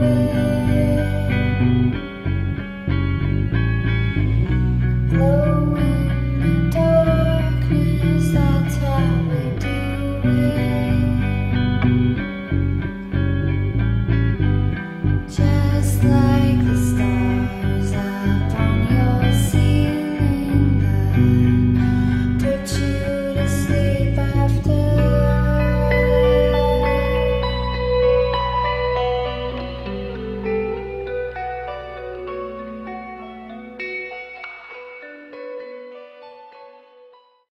away.